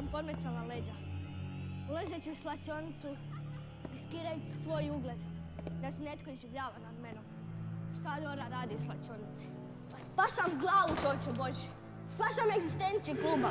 sam podmećala leđa. Ulazeći u slačionicu, riskirajući svoj ugled, da se netko iživljava nad menom. Šta Dora radi u slačionici? Pa spašam glavu, čovječe Boži! Spašam egzistenciju kluba!